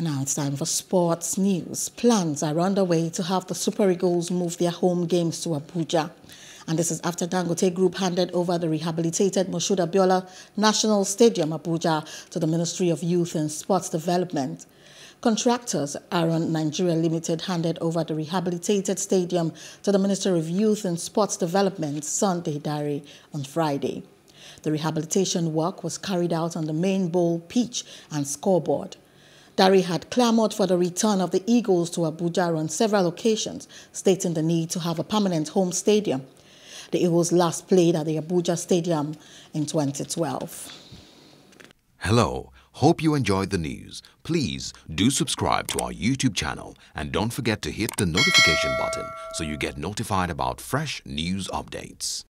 Now it's time for sports news. Plans are underway to have the Super Eagles move their home games to Abuja. And this is after Dangote Group handed over the rehabilitated Moshood Abiola National Stadium, Abuja, to the Ministry of Youth and Sports Development. Contractors Aaron Nigeria Limited handed over the rehabilitated stadium to the Minister of Youth and Sports Development, Sunday Dare, on Friday. The rehabilitation work was carried out on the main bowl pitch and scoreboard. Dare had clamored for the return of the Eagles to Abuja on several occasions, stating the need to have a permanent home stadium. The Eagles last played at the Abuja Stadium in 2012. Hello, hope you enjoyed the news. Please do subscribe to our YouTube channel and don't forget to hit the notification button so you get notified about fresh news updates.